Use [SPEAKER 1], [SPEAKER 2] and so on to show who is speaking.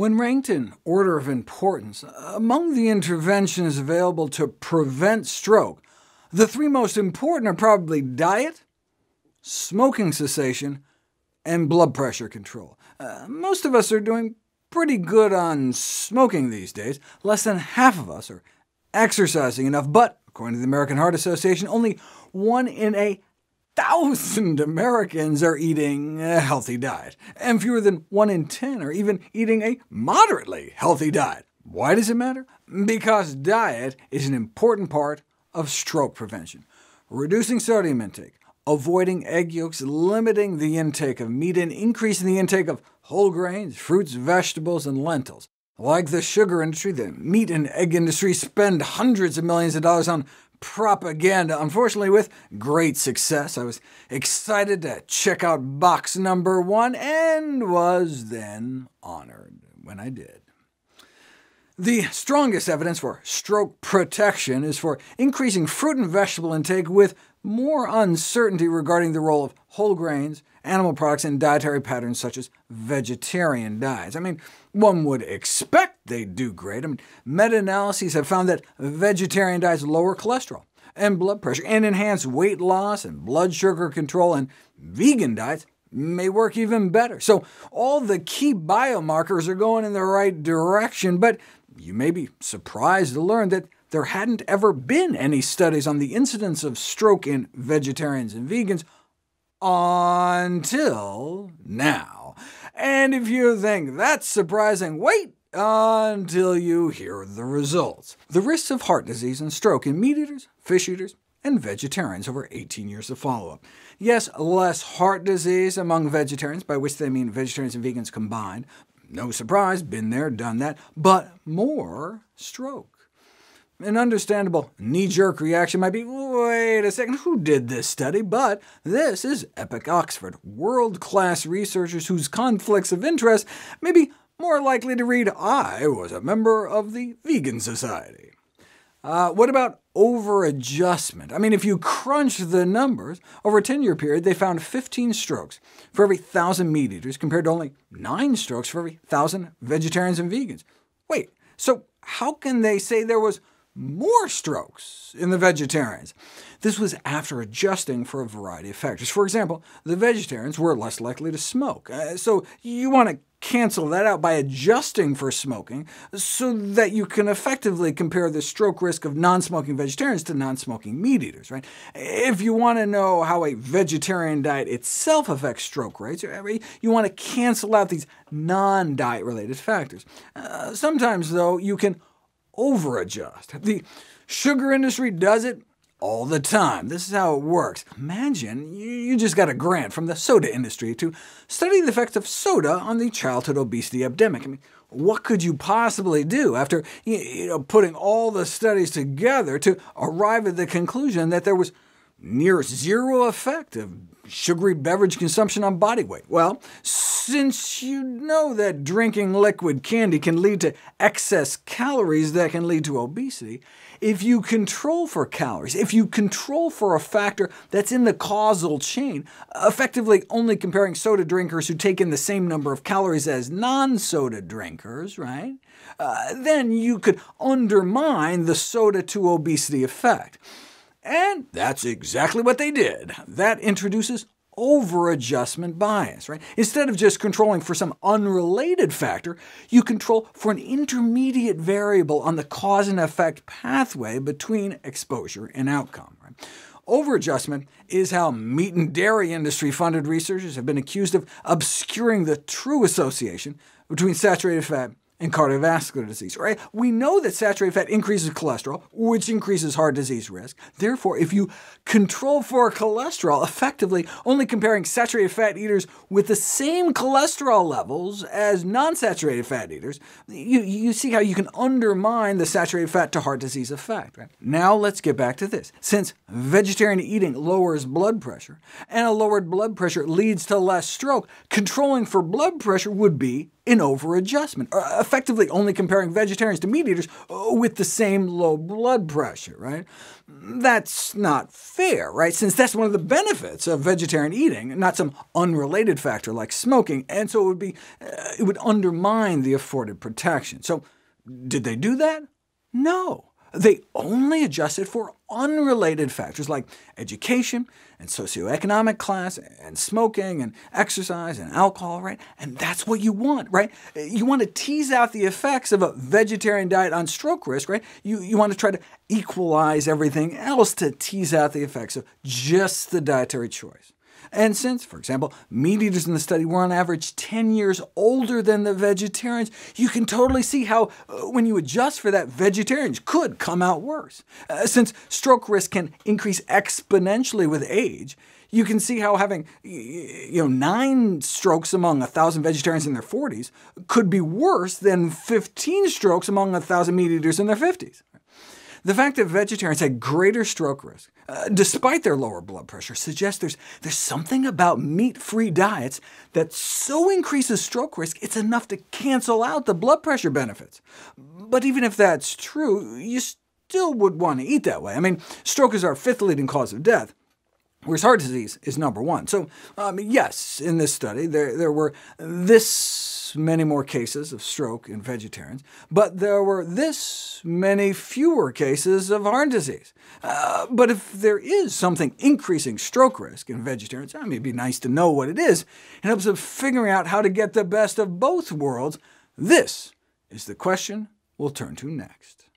[SPEAKER 1] When ranked in order of importance, among the interventions available to prevent stroke, the three most important are probably diet, smoking cessation, and blood pressure control. Uh, most of us are doing pretty good on smoking these days. Less than half of us are exercising enough, but according to the American Heart Association, only one in a thousand Americans are eating a healthy diet, and fewer than one in 10 are even eating a moderately healthy diet. Why does it matter? Because diet is an important part of stroke prevention. Reducing sodium intake, avoiding egg yolks, limiting the intake of meat, and increasing the intake of whole grains, fruits, vegetables, and lentils. Like the sugar industry, the meat and egg industry spend hundreds of millions of dollars on propaganda, unfortunately with great success. I was excited to check out box number one, and was then honored when I did. The strongest evidence for stroke protection is for increasing fruit and vegetable intake with more uncertainty regarding the role of whole grains, animal products, and dietary patterns such as vegetarian diets. I mean, one would expect they'd do great. I mean, meta-analyses have found that vegetarian diets lower cholesterol and blood pressure, and enhance weight loss and blood sugar control, and vegan diets may work even better. So all the key biomarkers are going in the right direction, but you may be surprised to learn that there hadn't ever been any studies on the incidence of stroke in vegetarians and vegans until now. And if you think that's surprising, wait until you hear the results. The risks of heart disease and stroke in meat eaters, fish eaters, and vegetarians over 18 years of follow-up. Yes, less heart disease among vegetarians, by which they mean vegetarians and vegans combined. No surprise, been there, done that, but more stroke. An understandable knee-jerk reaction might be, wait a second, who did this study? But this is Epic Oxford, world-class researchers whose conflicts of interest may be more likely to read, I was a member of the Vegan Society. Uh, what about over-adjustment? I mean, if you crunch the numbers, over a 10-year period they found 15 strokes for every 1,000 meat eaters, compared to only 9 strokes for every 1,000 vegetarians and vegans. Wait, so how can they say there was more strokes in the vegetarians. This was after adjusting for a variety of factors. For example, the vegetarians were less likely to smoke, uh, so you want to cancel that out by adjusting for smoking, so that you can effectively compare the stroke risk of non-smoking vegetarians to non-smoking meat eaters. Right? If you want to know how a vegetarian diet itself affects stroke rates, you want to cancel out these non-diet-related factors. Uh, sometimes, though, you can over-adjust. The sugar industry does it all the time. This is how it works. Imagine you just got a grant from the soda industry to study the effects of soda on the childhood obesity epidemic. I mean, what could you possibly do after you know, putting all the studies together to arrive at the conclusion that there was near zero effect of sugary beverage consumption on body weight? Well, since you know that drinking liquid candy can lead to excess calories that can lead to obesity, if you control for calories, if you control for a factor that's in the causal chain, effectively only comparing soda drinkers who take in the same number of calories as non-soda drinkers, right? Uh, then you could undermine the soda to obesity effect. And that's exactly what they did. That introduces over-adjustment bias. Right? Instead of just controlling for some unrelated factor, you control for an intermediate variable on the cause and effect pathway between exposure and outcome. Right? Over-adjustment is how meat and dairy industry-funded researchers have been accused of obscuring the true association between saturated fat and cardiovascular disease. Right? We know that saturated fat increases cholesterol, which increases heart disease risk. Therefore, if you control for cholesterol, effectively only comparing saturated fat eaters with the same cholesterol levels as non-saturated fat eaters, you, you see how you can undermine the saturated fat to heart disease effect. Right? Now let's get back to this. Since vegetarian eating lowers blood pressure, and a lowered blood pressure leads to less stroke, controlling for blood pressure would be in overadjustment, effectively only comparing vegetarians to meat eaters uh, with the same low blood pressure. Right? That's not fair, right? since that's one of the benefits of vegetarian eating, not some unrelated factor like smoking, and so it would, be, uh, it would undermine the afforded protection. So did they do that? No. They only adjusted for unrelated factors like education and socioeconomic class and smoking and exercise and alcohol, right? And that's what you want, right? You want to tease out the effects of a vegetarian diet on stroke risk, right? You, you want to try to equalize everything else to tease out the effects of just the dietary choice. And since, for example, meat eaters in the study were on average 10 years older than the vegetarians, you can totally see how, uh, when you adjust for that, vegetarians could come out worse. Uh, since stroke risk can increase exponentially with age, you can see how having you know, nine strokes among 1,000 vegetarians in their 40s could be worse than 15 strokes among 1,000 meat eaters in their 50s. The fact that vegetarians had greater stroke risk, uh, despite their lower blood pressure, suggests there's, there's something about meat-free diets that so increases stroke risk it's enough to cancel out the blood pressure benefits. But even if that's true, you still would want to eat that way. I mean, stroke is our fifth leading cause of death, whereas heart disease is number one. So um, yes, in this study, there, there were this many more cases of stroke in vegetarians, but there were this many fewer cases of heart disease. Uh, but if there is something increasing stroke risk in vegetarians, I mean, it'd be nice to know what it is. In hopes of figuring out how to get the best of both worlds, this is the question we'll turn to next.